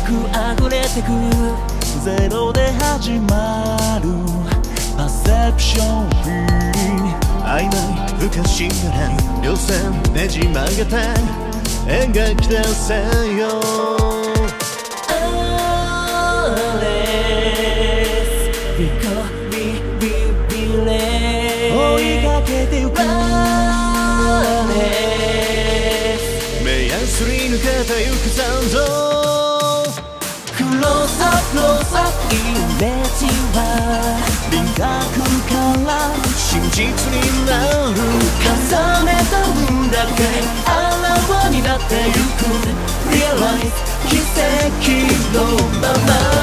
てく溢れてく。ゼロで始まる。パセプションフィーリング曖昧不可侵がら両線ねじ曲げて。描き出せよ。あれ追いかけてゆく。目やすり抜けてゆく。残像輪郭から真実になる重ねたんだけあらわになってゆく Realize 奇跡のまま